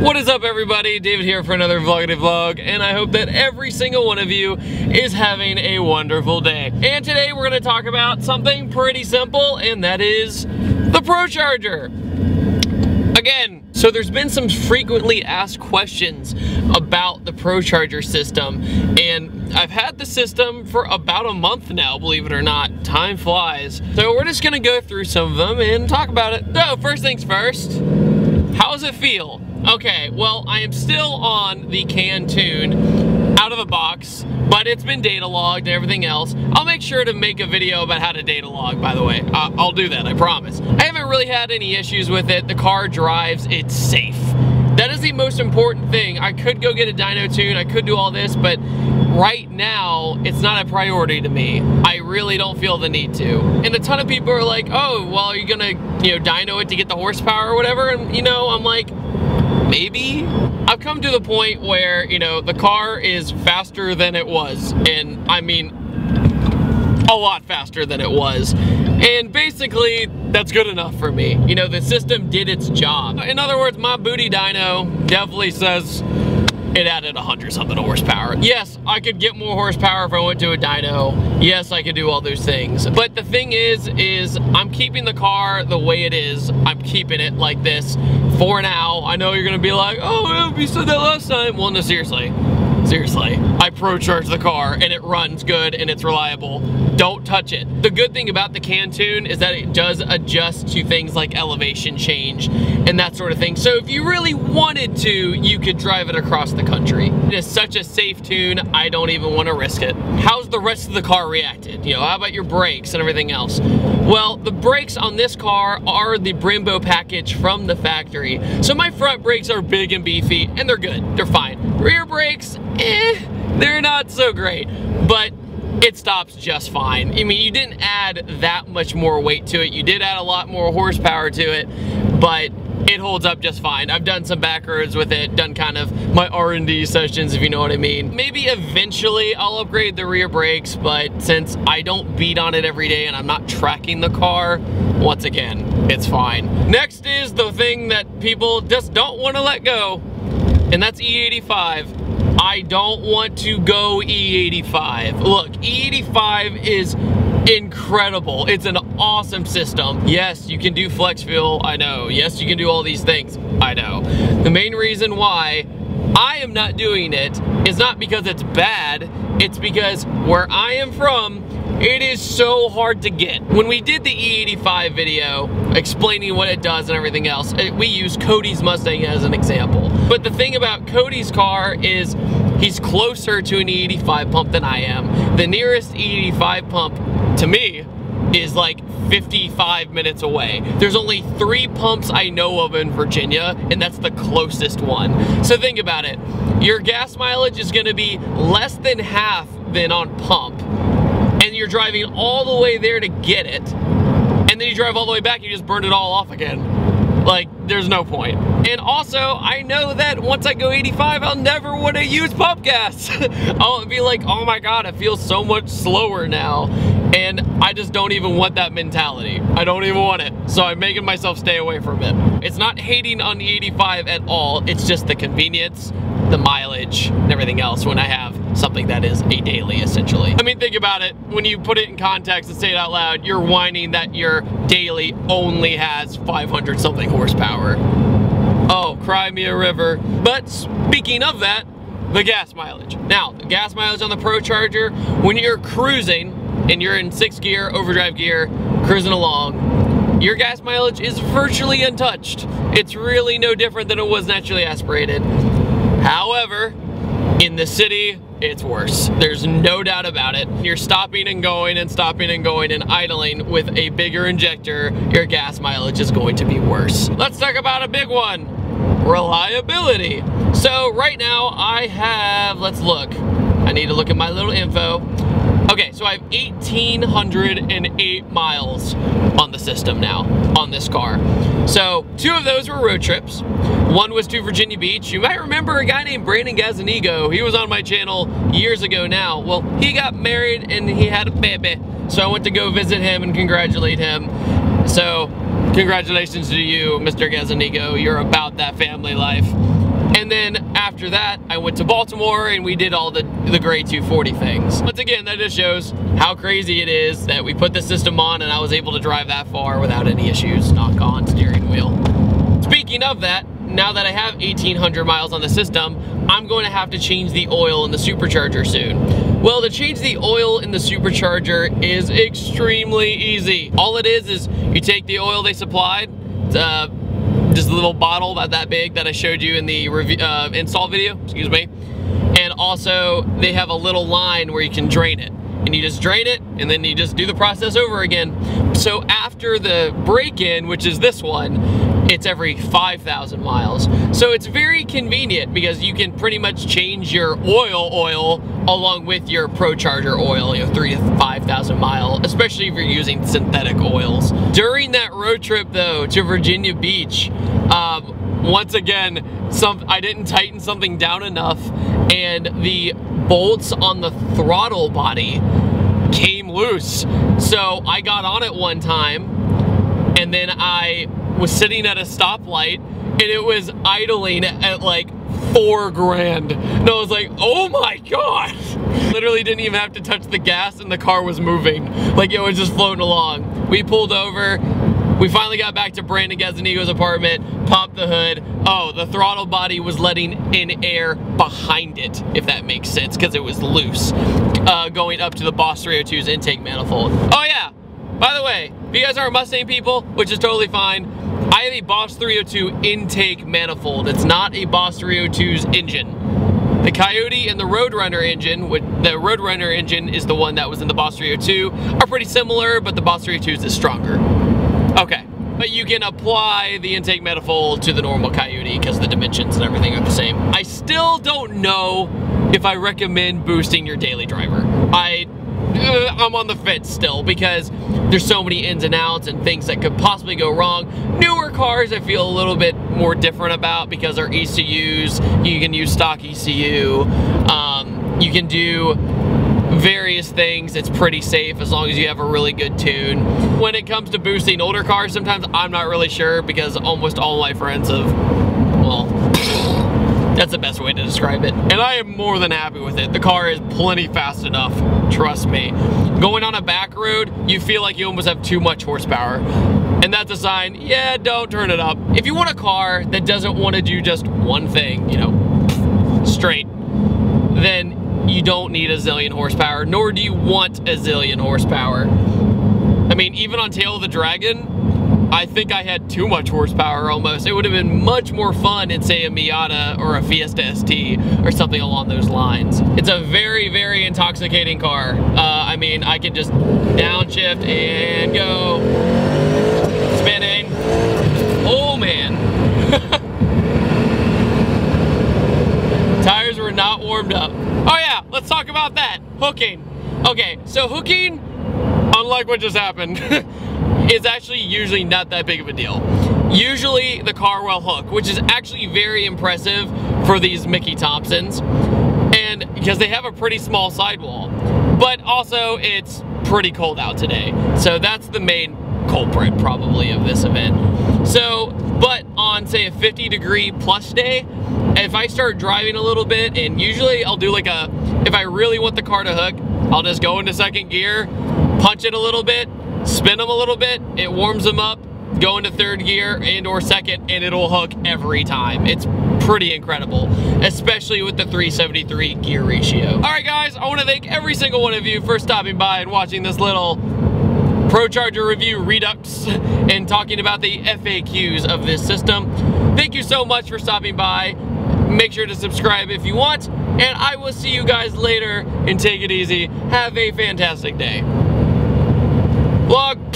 What is up everybody? David here for another Vloggity Vlog and I hope that every single one of you is having a wonderful day. And today we're going to talk about something pretty simple and that is the Pro Charger. Again, so there's been some frequently asked questions about the Pro Charger system and I've had the system for about a month now, believe it or not. Time flies. So we're just gonna go through some of them and talk about it. So first things first, how does it feel? Okay, well, I am still on the canned tune out of the box, but it's been data logged and everything else. I'll make sure to make a video about how to data log, by the way. Uh, I'll do that, I promise. I haven't really had any issues with it. The car drives, it's safe. That is the most important thing. I could go get a dyno tune, I could do all this, but right now, it's not a priority to me. I really don't feel the need to. And a ton of people are like, oh, well, are you gonna, you know, dyno it to get the horsepower or whatever? And, you know, I'm like, maybe. I've come to the point where, you know, the car is faster than it was. And I mean, a lot faster than it was. And basically, that's good enough for me. You know, the system did its job. In other words, my booty dyno definitely says it added 100 something horsepower. Yes, I could get more horsepower if I went to a dyno. Yes, I could do all those things. But the thing is, is I'm keeping the car the way it is. I'm keeping it like this for now. I know you're gonna be like, oh, you said that last time. Well, no, seriously. Seriously, I pro charge the car and it runs good and it's reliable. Don't touch it. The good thing about the canned tune is that it does adjust to things like elevation change and that sort of thing. So if you really wanted to, you could drive it across the country. It is such a safe tune, I don't even want to risk it. How's the rest of the car reacted? You know, how about your brakes and everything else? Well, the brakes on this car are the Brembo package from the factory. So my front brakes are big and beefy and they're good, they're fine. Rear brakes, eh, they're not so great, but it stops just fine. I mean, you didn't add that much more weight to it. You did add a lot more horsepower to it, but it holds up just fine. I've done some back roads with it, done kind of my R&D sessions, if you know what I mean. Maybe eventually I'll upgrade the rear brakes, but since I don't beat on it every day and I'm not tracking the car, once again, it's fine. Next is the thing that people just don't want to let go, and that's E85. I don't want to go E85. Look, E85 is incredible. It's an awesome system. Yes, you can do flex fuel, I know. Yes, you can do all these things, I know. The main reason why I am not doing it is not because it's bad, it's because where I am from, it is so hard to get. When we did the E85 video explaining what it does and everything else, we used Cody's Mustang as an example. But the thing about Cody's car is he's closer to an E85 pump than I am. The nearest E85 pump to me is like 55 minutes away. There's only three pumps I know of in Virginia, and that's the closest one. So think about it. Your gas mileage is gonna be less than half than on pump, and you're driving all the way there to get it, and then you drive all the way back, you just burned it all off again. Like, there's no point. And also, I know that once I go 85, I'll never want to use pump gas. I'll be like, oh my God, it feels so much slower now. And I just don't even want that mentality. I don't even want it. So I'm making myself stay away from it. It's not hating on the 85 at all. It's just the convenience, the mileage, and everything else when I have something that is a daily essentially. I mean, think about it. When you put it in context and say it out loud, you're whining that your daily only has 500 something horsepower. Oh, cry me a river. But speaking of that, the gas mileage. Now, the gas mileage on the Pro Charger, when you're cruising and you're in sixth gear, overdrive gear, cruising along, your gas mileage is virtually untouched. It's really no different than it was naturally aspirated. However, in the city, it's worse. There's no doubt about it. You're stopping and going and stopping and going and idling with a bigger injector, your gas mileage is going to be worse. Let's talk about a big one, reliability. So right now I have, let's look. I need to look at my little info. Okay, so I have 1,808 miles on the system now, on this car. So two of those were road trips. One was to Virginia Beach. You might remember a guy named Brandon Gazanigo. He was on my channel years ago now. Well, he got married and he had a baby. So I went to go visit him and congratulate him. So, congratulations to you, Mr. Gazzaniga. You're about that family life. And then after that, I went to Baltimore and we did all the, the Gray 240 things. Once again, that just shows how crazy it is that we put the system on and I was able to drive that far without any issues, knock on steering wheel. Speaking of that, now that I have 1800 miles on the system, I'm going to have to change the oil in the supercharger soon. Well, to change the oil in the supercharger is extremely easy. All it is is you take the oil they supplied, uh, just a little bottle about that big that I showed you in the review, uh, install video, excuse me. And also they have a little line where you can drain it. And you just drain it and then you just do the process over again. So after the break-in, which is this one, it's every 5,000 miles. So it's very convenient because you can pretty much change your oil oil along with your Pro Charger oil, you know, three to 5,000 mile, especially if you're using synthetic oils. During that road trip though to Virginia Beach, um, once again, some I didn't tighten something down enough and the bolts on the throttle body came loose. So I got on it one time and then I was sitting at a stoplight and it was idling at like four grand. And I was like, oh my god. Literally didn't even have to touch the gas and the car was moving. Like it was just floating along. We pulled over, we finally got back to Brandon Gazanigo's apartment, popped the hood. Oh, the throttle body was letting in air behind it, if that makes sense, because it was loose, uh, going up to the Boss 302's intake manifold. Oh yeah, by the way, if you guys are Mustang people, which is totally fine, I have a Boss 302 intake manifold. It's not a Boss 302's engine. The Coyote and the Roadrunner engine, the Roadrunner engine is the one that was in the Boss 302, are pretty similar, but the Boss 302 is stronger. Okay, but you can apply the intake manifold to the normal Coyote because the dimensions and everything are the same. I still don't know if I recommend boosting your daily driver. I uh, I'm on the fence still because there's so many ins and outs and things that could possibly go wrong. Newer cars I feel a little bit more different about because they're ECUs. You can use stock ECU. Um, you can do various things. It's pretty safe as long as you have a really good tune. When it comes to boosting older cars, sometimes I'm not really sure because almost all my friends have, that's the best way to describe it. And I am more than happy with it. The car is plenty fast enough, trust me. Going on a back road, you feel like you almost have too much horsepower. And that's a sign, yeah, don't turn it up. If you want a car that doesn't want to do just one thing, you know, straight, then you don't need a zillion horsepower, nor do you want a zillion horsepower. I mean, even on Tail of the Dragon, I think I had too much horsepower almost. It would have been much more fun in say a Miata or a Fiesta ST or something along those lines. It's a very, very intoxicating car. Uh, I mean, I can just downshift and go. Spinning. Oh man. Tires were not warmed up. Oh yeah, let's talk about that. Hooking. Okay, so hooking, unlike what just happened, is actually usually not that big of a deal. Usually the car will hook, which is actually very impressive for these Mickey Thompsons. And because they have a pretty small sidewall. But also it's pretty cold out today. So that's the main culprit probably of this event. So, but on say a 50 degree plus day, if I start driving a little bit and usually I'll do like a, if I really want the car to hook, I'll just go into second gear, punch it a little bit, spin them a little bit, it warms them up, go into third gear and or second, and it'll hook every time. It's pretty incredible, especially with the 373 gear ratio. All right, guys, I want to thank every single one of you for stopping by and watching this little Pro Charger review redux and talking about the FAQs of this system. Thank you so much for stopping by. Make sure to subscribe if you want, and I will see you guys later, and take it easy. Have a fantastic day. Vlog